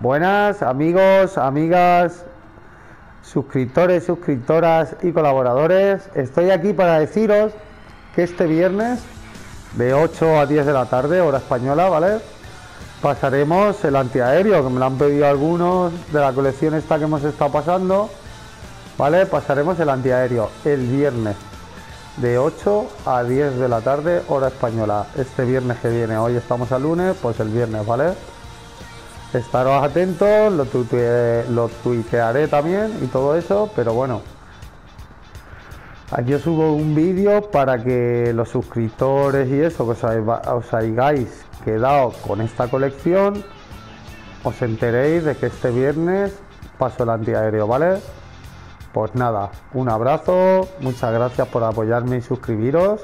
Buenas amigos, amigas, suscriptores, suscriptoras y colaboradores. Estoy aquí para deciros que este viernes de 8 a 10 de la tarde, hora española, ¿vale? Pasaremos el antiaéreo, que me lo han pedido algunos de la colección esta que hemos estado pasando. ¿Vale? Pasaremos el antiaéreo el viernes de 8 a 10 de la tarde, hora española. Este viernes que viene, hoy estamos al lunes, pues el viernes, ¿vale? Estaros atentos, lo, lo tuitearé también y todo eso, pero bueno. Aquí os subo un vídeo para que los suscriptores y eso, que os, hayáis quedado con esta colección, os enteréis de que este viernes paso el antiaéreo, ¿vale? Pues nada, un abrazo, muchas gracias por apoyarme y suscribiros.